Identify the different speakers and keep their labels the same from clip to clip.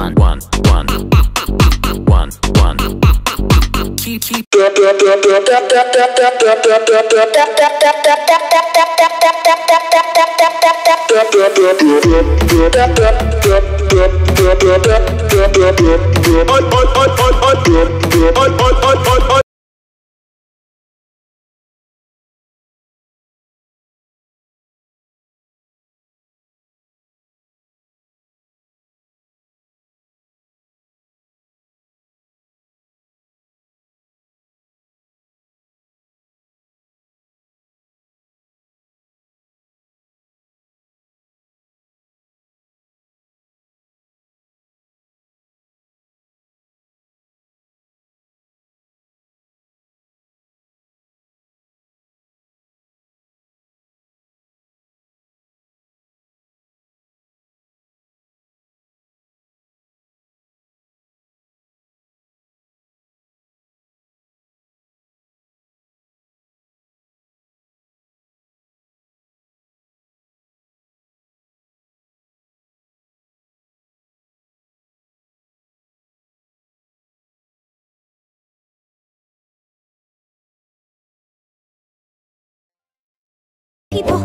Speaker 1: One, keep keep People,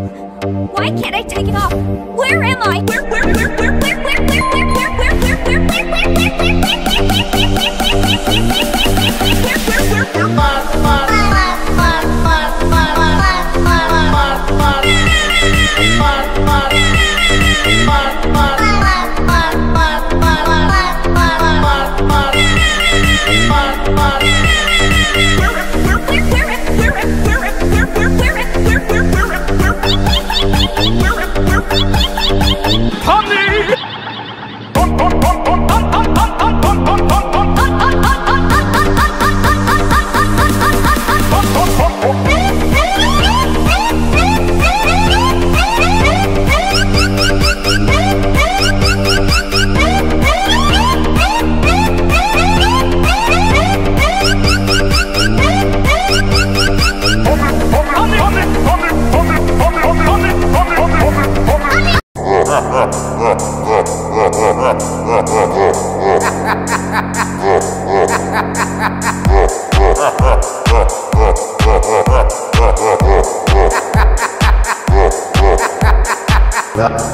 Speaker 1: why can't I take it off? Where am I? Where, where, where, where, where, where, where, where, where, where, where, where, where, where, where, where, where, where, where, where, Honey!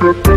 Speaker 1: Thank